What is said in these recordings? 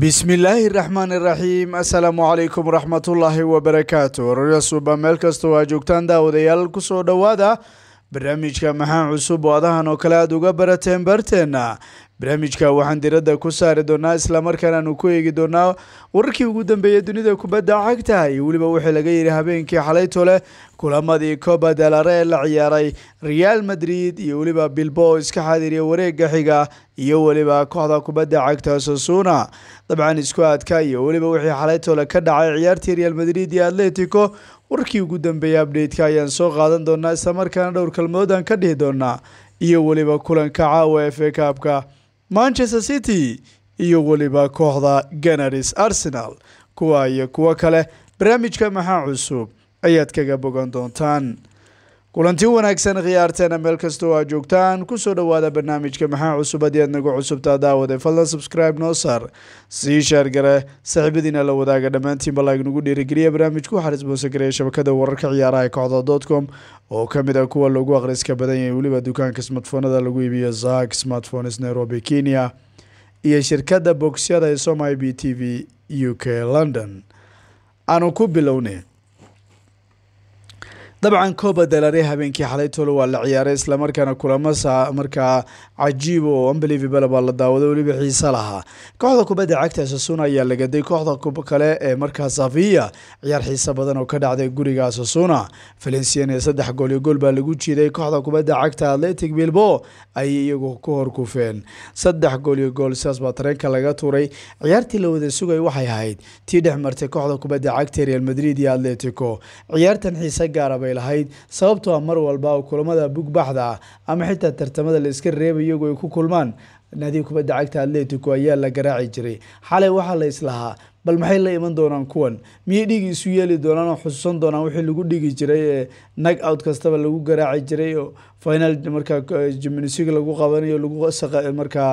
bismillaahi raxmaani raxiim assalaamu calaykum waraxmatullaahi wabarakaatu rorasuba meel kastoo aa joogtaan daawadayaal ku soo dhowaada barnaamijka maxaa cusub oo adahan oo kale aada uga barateen barteenna barnaamijka waxaan diradda ku saari doonaa islamarkaana aanu ku eegi doonaa wararkii ugu dambeeyay dunida kubadda cagta iyo weliba wixii laga yidhi habeenkii xalayto leh kulamadii coba delare ee la ciyaaray real madrid iyo weliba bilbo iska xaadiriya wareega xiga iyo weliba kooxda kubadda cagta sasuna dabcan isku aadka iyo weliba wixii xalaytole ka dhacay ciyaartii real madrid iyo atletico warkii ugu dambeeyay update-ka ayaan soo qaadan doonaa islamarkaana dhowr kalmood aan ka dhihi doonaa iyo weliba kulanka caawa f a kaabka manchester city iyo weliba kooxda ganaris arsenal kuwa iyo kuwo kale barnaamijka maxaa cusub? Ayaad kaga bogan doontaan kulanti wanaagsan khiyaarteena meel kastoo aa joogtaan. Kusoo dhowaada barnaamijka maxaa cusub haddii aad nagu cusubtaa? Daawade fadlan subscribe noo saar. Sii sheergare saaxiibadiina la wadaaga dhammaantiinba laagnagu dhiirigeliya barnaamijku waxaa isboonsan garaya shabakada wararka ciyaaraha kooxda dotcom oo ka mid ah kuwa lagu akhriska badan yahay weliba dukaanka smartphonada lagu iibiyo zak smartphones nairobi kenya iyo shirkadda bogsyada ee somai b t v u k london. Aanu ku bilownay dabcan coba delare habeenkii xalaytolo waa la ciyaaray islamarkaana kulamo markaa cajiib oo unbelievable baa la daawado weliba xiise lahaa. Kooxda kubadda cagta sasuna ayaa la gaday kooxda kale ee markaa safiya ciyaar xiise badan oo ka dhacday guriga sasuna. Valencian saddex gool iyo gool baa lagu jiiday. Kooxda kubadda cagta atletic bilbo ayay iyagu ku horkufeen saddex gool iyo gool sidaas baa tareenka laga tuuray. Ciyaartii la wada sugay waxay ahayd tii dhex martay kooxda kubadda cagta real madrid iyo atletico. Ciyaartan xiise gaara bay lahayd sababtoo a mar walba kulamada bugbaxda ah ama xitaa tartamada la iska reebay ay ku kulmaan naadiga kubadda cagta atletico ayaa la garaaci jiray. Xalay waxaa la islahaa bal maxay la iman doonaan kuwan? Miyay dhigi isu yeeli doonaan oo xusuusan doonaan wixii lagu dhigi jiray ee nag out kastaba lagu garaaci jiray oo final markaa jimnisiga lagu qabanayo lagu markaa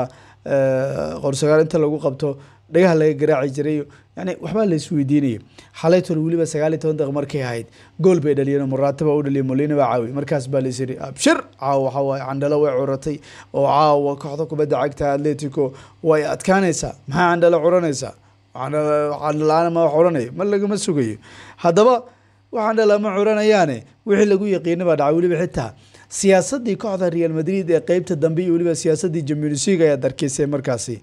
qorsagaal inta lagu qabto dhagaha laga garaaci jiray yani waxbaa la isweydiinaya xalaytol weliba sagaal iyo toban daqiiq markay ahayd gool bay dhaliyeen muraataba u dhaliyay molina baa caawi. Markaas baa la isiri abshir caawa waxaa waaye candhalo way curatay oo caawa kooxda kubadda cagta atletico way adkaanaysaa maxaa candhalo curanaysaa candhala-aan ma wax curanaya ma lagama sugayo. Haddaba wax candhala ma curanayaane wixii lagu yaqiina baa dhacay weliba xitaa siyaasadii kooxda real madrid ee qeybta dambe iyo weliba siyaasadii jamionisiga ayaad arkeysay markaasi.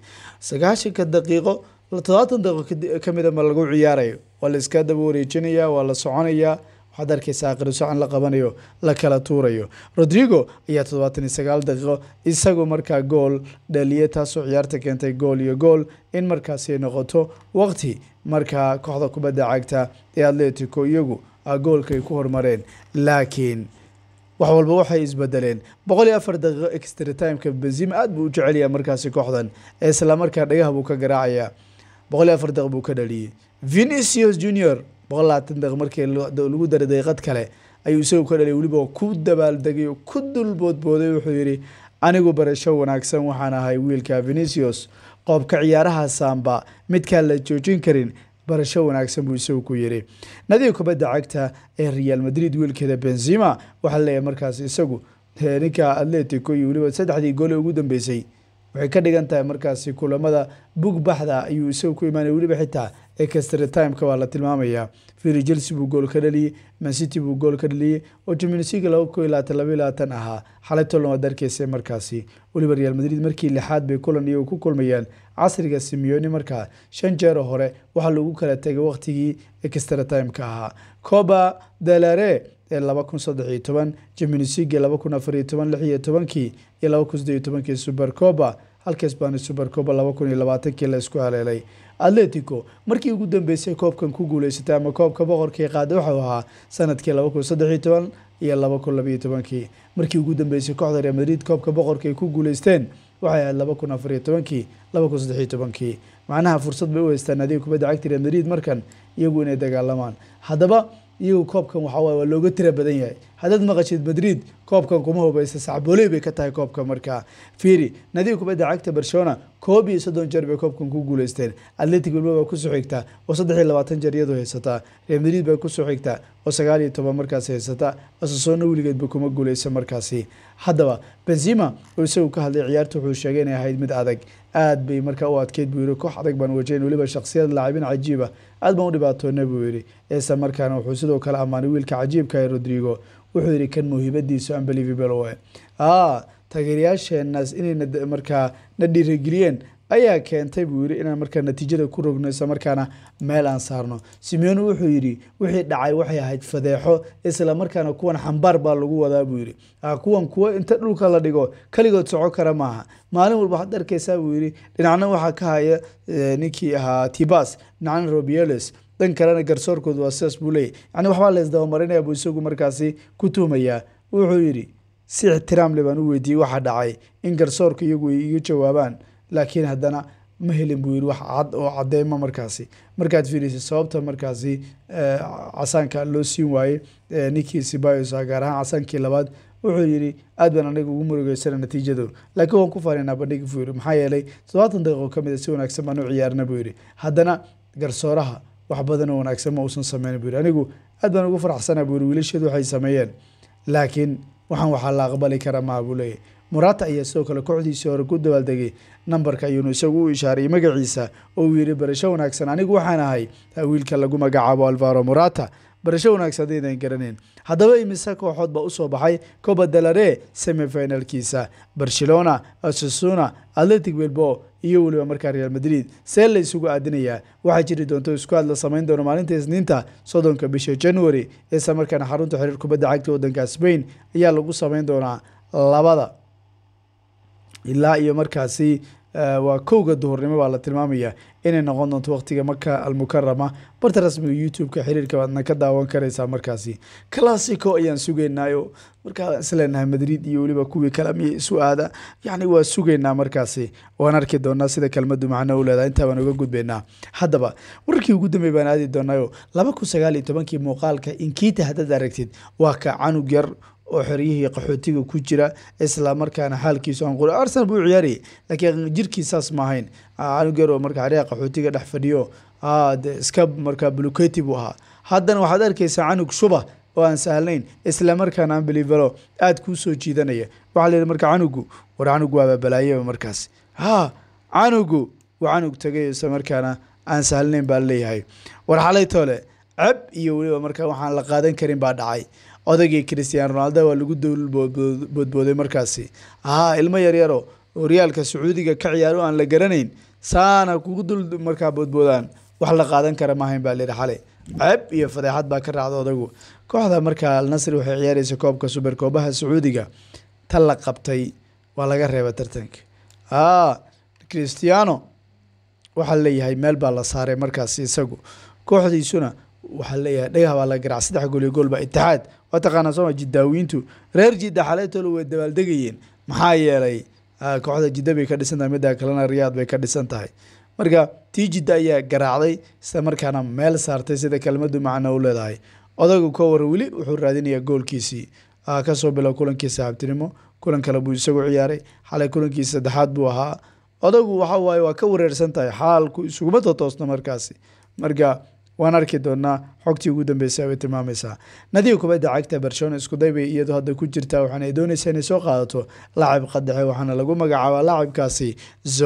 Sagaashanka daqiiqo todobaatan daqiiqo kamida ma lagu ciyaarayo? Waa la iska daba wareejinaya waa la soconayaa? Waxaad arkeysa aqri socan la qabanayo la kala tuurayo. Rodrigo ayaa toddobaatan iyo sagaal daqiiqo isagu markaa gool dhaliye taasoo ciyaarta keentay gool iyo gool in markaasi noqoto waqti markaa kooxda kubadda cagta ee atletico iyagu goolka ay ku hormareen. Laakiin wax walba waxay isbedeleen. Boqol iyo afar daqiiqo extra timeka benzima aad buu u jecelyaa markaasi kooxdan ee islamarkaa dhagaha buu ka garaacayaa. Boqol iyo afar daqiiq buu ka dhaliyey venicius junior boqol labaatan daqiiq markii lagu daray daqiiqad kale ayuu isagu ka dhaliyay weliba ku dabaaldegay oo ku dulboodbooday wuxuu yidhi anigu barasho wanaagsan waxaan ahay wiilka venicius qoobka ciyaaraha saamba midkaan la joojin karin barasho wanaagsan buu isagu ku yidhi. Nadiga kubadda cagta ee real madrid wiilkeeda benzima waxaa leeyahay markaas isagu ninka atletico iyo weliba saddexdii goole ugu dambeysay waxay ka dhigan tahay markaasi kulamada bugbaxda ayuu isagu ku imaanaya weliba xitaa extra timeka baa la tilmaamayaa. Firi chelsea buu gool ka dhaliyey mancity buu gool ka dhaliyey oo jimnisiga laba ko iyo labaatan laba iyo labaatan ahaa xalay tolna waad arkeysay markaasi. Weliba real madrid markii lixaad bay kulan iyagu ku kulmayaan casriga simeoni markaa shan jeero hore waxaa lagu kala tegay waqtigii extra timeka ahaa. Coba delare ee laba kun saddex iyo toban jimnisiga laba kun afar iyo toban lix iyo tobankii iyo laba kun saddeed iyo tobankii super coba halka spanish super coba laba kun iyo labaatankii la isku haleelay. Atletico markii ugu dambeysay koobkan ku guuleysatay ama koobka boqorkii qaada waxau ahaa sannadkii laba kun saddex iyo toban iyo laba kun labaiyo tobankii. Markii ugu dambeysay kooxda real madrid koobka boqorka ay ku guuleysteen waxay ahayd laba kun afar iyo tobankii laba kun saddex iyo tobankii. Macnaha fursad bay u haystaan naadiga kubadda cagta real madrid markan iyagu inay dagaalamaan. Haddaba iyagu koobkan waxaa waye waa looga tira badan yahay haddaad maqashid madrid koobkan kuma hubaysa sacbooley bay ka tahay koobka markaa fiiri nadiga kubadda cagta barcelona koob iyo soddon jeer bay koobkan ku guuleysteen atletic bilbao baa ku soo xigtaa oo saddex iyo labaatan jeer iyadoo haysataa real madrid baa ku soo xigtaa oo sagaal iyo toban markaasi haysataa asasoona weligeedba kuma guuleysa markaasi haddaba benzima oo isagu ka hadlay ciyaarta wuxuu sheegay inay ahayd mid adag aad bay markaa u adkeyd buu yihi koox adag baan wajayn weliba shaksiyad laacibin cajiiba aad baan u dhibaatoona buu yihi isla markaana wuxuu sidoo kale ammaanay wiilka cajiibka ee rodrigo wuxuu yihi kan muhiimadiisu unbelievable way a taageerayaasheenaas inay markaa na dhiirigeliyeen ayaa keentay buu yihi inaan markaa natiijada ku rogno isla markaana meel aan saarno. Simeone wuxuu yidhi wixii dhacay waxay ahayd fadeexo isla markaana kuwan xambaar baa lagu wadaa buu yidhi. Kuwan kuwo inta dhulka la dhigo keligood soco kara maaha. Maalin walba waxaad arkaysaa buu yidhi. Dhinacna waxaa ka haya ninkii ahaa tibas dhinacna robieles dhan kalena garsoorkoodu waa sidaas buu leeyay yani waxbaa la isdabamarinaya buu isagu markaasi ku tuhmayaa wuxuu yidhi si ixtiraam le baan u weydiiyey waxaa dhacay in garsoorka iyagu ay iga jawaabaan. Laakiin haddana ma helin buu yihi wax cad oo cadeymo markaasi. Markaad fiirisa sababta markaasi casaanka loo siin waayey ninkii sibayos gaar ahaan casaankii labaad wuxuu yidhi aad baan anaga ugu murugeysana natiijadu laakiin waan ku faanaynaa bandhigi buu yihi maxaa yeelay toddobaatan daqiiqo ka mid a si wanaagsan baan u ciyaarna buu yihi haddana garsooraha wax badan oo wanaagsan ma uusan sameyn buu yihi anigu aad baan ugu faraxsana buu yihi wiilasheedu waxay sameeyeen. Laakiin waxaan waxaa la aqbali kara maha buu leeyahy murata ayaa sidoo kale kooxdiisii hore ku dabaaldegay nambarka ayuunu isagu u ishaariyay magaciisa oo uu yihi barasho wanaagsan anigu waxaan ahay wiilka lagu magacaabo alvaro murata barasho wanaagsan hadaydan garaneyn haddaba imise kooxood baa u soo baxay coba delare semifinalkiisa. Barcelona asasuna atletic bilbao iyo weliba markaa real madrid. See la isugu aadinayaa waxaa jiri doonto iskuaad la samayn doono maalinta isniinta soddonka bisha january. Isla markaana xarunta xiriir kubadda cagta wadanka spain ayaa lagu samayn doonaa labada. Ilaa iyo markaasi waa kowga duhurnimo baa la tilmaamaya inay noqon doonto waqtiga maka almukarama barta rasmiga youtube-ka xiriirka waadna ka daawan karaysaa markaasi. Classico ayaan sugaynaayo. Markaa isleenahay madrid iyo weliba kuwii kale miyay isu aada yacni waa sugaynaa markaasi. Waan arki doonaa sida kelmadu macno u leedahay. Intaa baan uga gudbaynaa haddaba wararkii ugu dambeey baan aadi doonaayo. Laba kun sagaal iyo tobankii muuqaalka inkita haddaad aragtid waa ka canug yar oo xeryihii qaxootiga ku jira isla markaana xaalkiisu aan qura arsenal buu ciyaarayay laakiin jirkiisaas ma ahayn. Canug yar oo marka xeryaha qaxootiga dhex fadhiyo de iska markaa bluketi buu ahaa. Haddana waxaad arkaysaa canug shuba oo aan sahlayn isla markaana aan belivelo aada kuu soo jiidanaya. Waxaa la yidhi marka canugu war canugu waaba balaayaba markaas. Ha canugu waa canug tagay isla markaana aan sahlanayn baa leeyahay. War xalay toole ceb iyo weliba markaa waxaan la qaadan karin baa dhacay odaygii christian ronaldo waa lagu dowl boodbooday markaasi. Haa ilmo yaryaro horyaalka sacuudiga ka ciyaaro aan la garanayn saana kugu dul markaa boodboodaan wax la qaadan kara maahayn baa lihi xalay ceeb iyo fadeexad baa ka raacda odagu. Kooxda markaa alnasri waxay ciyaareysa koobka super koobaha sacuudiga tan la qabtay waa laga reeba tartanka. Aa christiano waxaa leeyahay meel baa la saaray markaasi isagu. Kooxdiisuna waxaa leeyahay dhagaha baa la garaac saddex gool iyo goolba itixaad. Waa taqaanaa sooma jiddaawiyiintu reer jidda xaleetoola way dabaaldegayeen. Maxaa yeelay kooxda jidda bay ka dhisan tahay midda kalena riyaad bay ka dhisan tahay. Marka tii jidda ayaa garaacday isla markaana meel saartay sida kelmadu macno u leedahay. Odaygu ka weli wuxuu raadinayaa goolkiisii. Kasoo bilow kulankii saaxiibtinimo kulan kale buu isagu ciyaaray xalay kulankii saddexaad buu ahaa. Odaygu waxa waaye waa ka wareersan tahay xaalku isuguma totoosno markaasi. Marka waan arki doonaa xogtii ugu dambeysay bay tilmaamaysaa. Nadiga kubadda cagta barcelona iskuday bay iyadu hadda ku jirtaa waxaana ay doonaysaa inay soo qaadato laacib qadaxe waxaana lagu magacaabaa laacibkaasi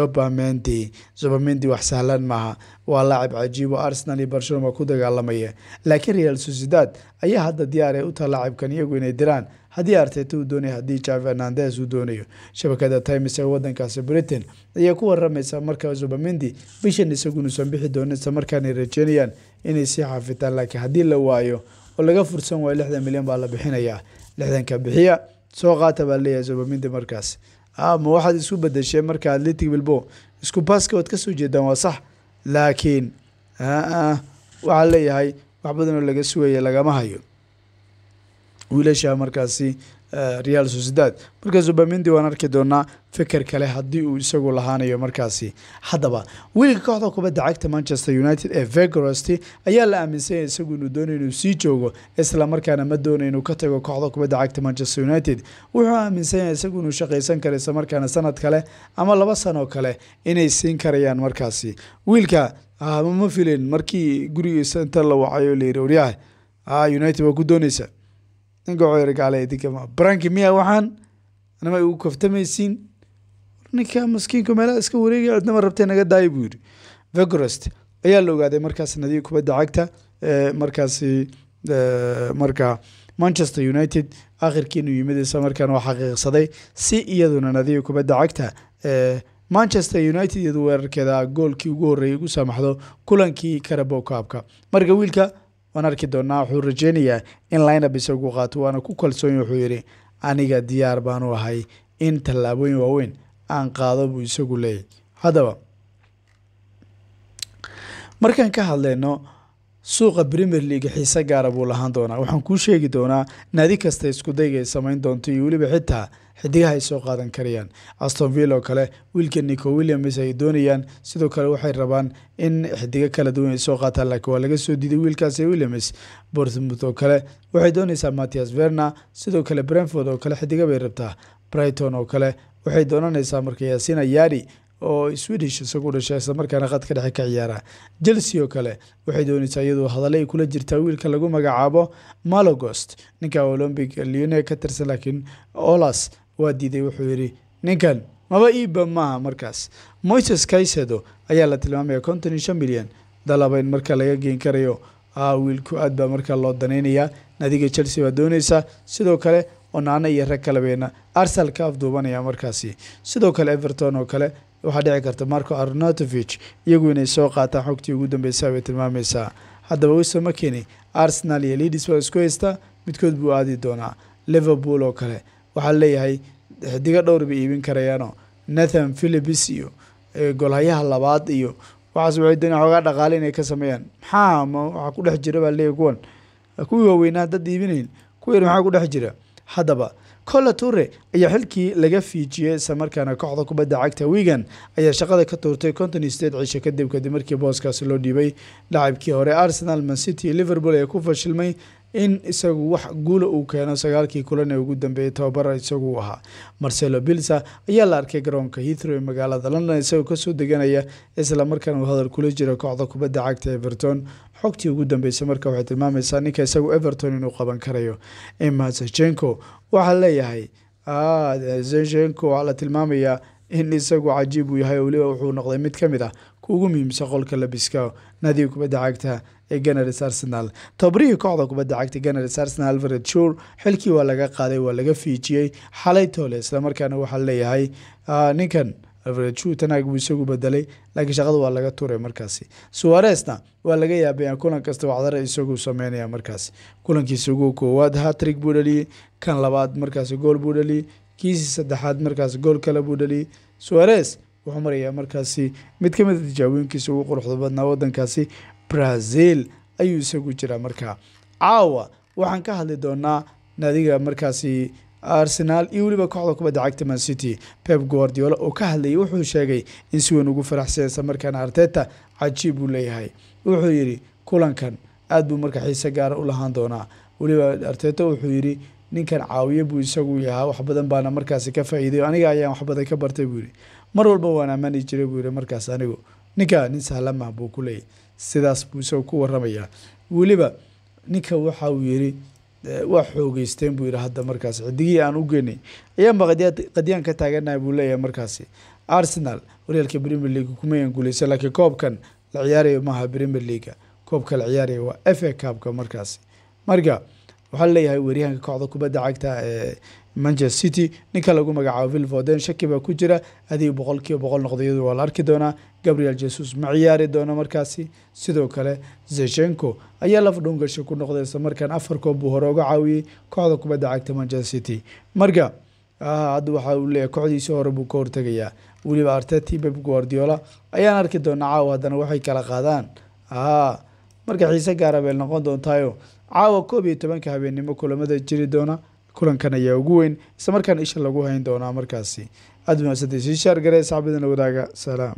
zobamendi zobamendi wax sahlan maaha. Waa laacib cajiibo arsenal iyo barcelona ku dagaalamaya. Laakiin real sociedad ayaa hadda diyaar ay u taha laacibkan iyagu inay diraan haddii arteta uu doonayo haddii javi hernandes uu doonayo shabakada times ee wadankaasi britain ayaa ku waramaysa marka zobamendi bishan isagunuusan bixi doonin isla markaanay rajeynayaan inay sii xafitaan laakiin haddii la waayo oo laga fursan waayo lixdan milyan baa la bixinayaa lixdanka bixiya soo qaata baa leeyahay zobamendi markaas. Ma waxaad isku bedeshee marka atletic bilbo isku baaska waad ka soo jeedaan waa sax laakiin waxaa leeyahay wax badan oo laga sugaya lagama hayo wiilasha markaasi real sociedad. Marka zubamendi waan arki doonaa fikir kale haddii uu isagu lahaanayo markaasi. Haddaba wiilka kooxda kubadda cagta manchester united ee vegorost ayaa la aaminsanya isagu inuu doonayo inuu sii joogo isla markaana ma doonayo inuu ka tago kooxda kubadda cagta manchester united. Wuxuu aaminsanya isagu inuu shaqaysan karo isla markaana sanad kale ama laba sanoo kale inay siin karayaan markaasi. Wiilka ma filin markii gurigiisa inta la wacay oo layiri waryaha united waa ku dooneysa ninka gaale branki miya waxaan? Anama igu kaftamaysiin. Ninka maskiinka meelaha iska wareegaya cidnama rabtay naga daaya buu yidhi. Vegorost ayaa la ogaaday markaas nadiga kubadda cagta markaasi marka manchester united akhirkii inuu yimid isla markaana waa xaqiiqsaday si iyaduna nadiga kubadda cagta manchester united iyadu weerarkeeda goolkii ugu horreeyay ugu saamaxdo kulankii carabo kaabka marka wiilka waan arki doonaa wuxuu rajeynayaa in lineup isagu qaato waana ku kalsoonya wuxuu yidhi aniga diyaar baanu ahay in tallaabooyin waaweyn aan qaado buu isagu leeyahy haddaba markaan ka hadlayno suuqa premier league xiise gaara buu lahaan doonaa. Waxaan kuu sheegi doonaa naadi kasta iskudayga ay samayn doonto iyo weliba xitaa xidigaha ay soo qaadan karayaan aston ville oo kale wiilka nico williams ay doonayaan sidoo kale waxay rabaan in xidigo kala duwan ay soo qaataan laakiin waa laga soo diiday wiilkaasi williams. Bortmouth oo kale waxay doonaysaa mattias verna sidoo kale brentford oo kale xidiga bay rabtaa. Brighton oo kale waxay doonanaysaa marka yaasina yari oo swedish isagu dhashay isla markaana qad ka dhexe ka ciyaara. Chelsea oo kale waxay doonaysaa iyadoo hadale ay kula jirtaa wiilka lagu magacaabo malogost ninka olombic leone ka tirsan laakiin olas waa diiday wuxuu yidhi ninkan maba iiba maaha markaas. Moises kaisedo ayaa la tilmaamaya konton iyo shan milyan dalaba in marka laga geen karayo. Wiilku aad baa markaa loo danaynayaa nadiga chelsea baa doonaysaa sidoo kale onaana iyo rag kalebeena arsenal ka afduubanaya markaasi. Sidoo kale everton oo kale waxaa dhici karta marco arnatovich iyagu inay soo qaataan xogtii ugu dambeysa bay tilmaamaysaa haddaba wise makeni arsenal iyo leadis waa isku haystaa midkood buu aadi doonaa. Liverpool oo kale waxaa leeyahay xidigo dhowr bay iibin karayaano nathan philipis iyo golhayaha labaad iyo waxaas waxay doonaya xoogaa dhaqaale inay ka sameeyaan. Maxaa ma waxaa ku dhex jira baa leeyahy kuwan? Kuwii waaweynaa dad iibinayn kuwa yar maxaa ku dhex jira? Haddaba cola ture ayaa xilkii laga fiijiyey isla markaana kooxda kubadda cagta wigan ayaa shaqada ka tuurtay iyo sideed cisho kadib kadib markii booskaasi loo dhiibay. Lacabkii hore arsenal mancity liverpool ee ku fashilmay in isagu wax guula uu keeno sagaalkii kulan ee ugu dambeeyey tababara isagu ahaa. Marcelo bilsa ayaa la arkay garoonka heathrow ee magaalada london isagoo ka soo deganaya isla markaana uu hadal kula jira kooxda kubadda cagta everton. Xogtii ugu dambeysay marka waxay tilmaamaysaa ninka isagu everton inuu qaban karayo imazachenko waxaa leeyahay zachenko waxaa la tilmaamayaa in isagu cajiib uu yahay weliba wuxuu noqday mid ka mid ah ku ugu qolka labiska nadiga kubadda cagta ee ganars arsenal. Tababarihii kooxda kubadda cagta ganars arsenal alvared shur xilkii waa laga qaaday waa laga fiijiyey xalay toole islamarkaana waxaa leeyahay ninkan alvared shur tanaag buu isagu bedelay laakiin shaqada waa laga turay markaasi. Suwaresna waa laga yaabaya kulan kasta wacdara isagu sameynaya markaasi. Kulankiisa ugu koowaad hatrig buu dhaliyey kan labaad markaasi gool buu dhaliyey kiisii saddexaad markaasi gool kale buu dhaliyey. Suwares wuxuu marayaa markaasi mid ka mid a tijaabooyinkiisa ugu quruxda badnaa wadankaasi brazil ayuu isagu jiraa markaa caawa waxaan ka hadli doonaa nadiga markaasi arsenal iyo weliba kooxda kubadda cagta man city. Pep guardiola oo ka hadlayay wuxuu sheegay in si weyn ugu faraxsan isla markaana arteta cajiib uu leeyahay. Wuxuu yidhi kulankan aad buu marka xiise gaara u lahaan doonaa. Weliba arteta wuxuu yidhi ninkan caawiye buu isagu yahaa wax badan baana markaasi ka faa'iiday aniga ayaan wax badan ka bartay buu yidhi. Mar walba waan ammaani jiray buu yidhi markaas anigu. Ninka nin sahlamah buu ku leeyahy sidaas buu isagu ku waramayaa. Weliba ninka waxa uu yidhi waa xoogeysteen buu yidhi hadda markaas. Xidigihii aan u geynay ayaanba qadyaan ka taaganahay buu leeyahay markaasi. Arsenal horyaalka premier league kumayan guuleysan laakiin koobkan la ciyaaraya maaha premier leaga koobka la ciyaaraya waa f a cabka markaasi. Marka waxaa leeyahay weeryahanka kooxda kubadda cagta ee manchester city. Ninka lagu magacaabo vilvoden shaki baa ku jira. Adiga boqol kiiba boqol noqdayadu waa la arki doonaa. Gabriel jesus ma ciyaari doono markaasi. Sidoo kale zeshenko ayaa laf dhungasho ku noqday isla markaan afar koob buu hore uga caawiyey kooxda kubadda cagta manchester city. Marka hadda waxa uu leeyahay kooxdiisii hore buu ka hortegayaa weliba arteti beb guardiola ayaan arki doonaa caawa haddana waxay kala qaadaan. Marka xiise gaara bay noqon doontaayo caawa koob iyo tobanka habeennimo kulamada jiri doona kulankan ayaa ugu weyn. Isla markaana isha lagu hayn doonaa markaasi. Aad mahadsantahay sii shaar garee saxbadana wadaaga. Salaam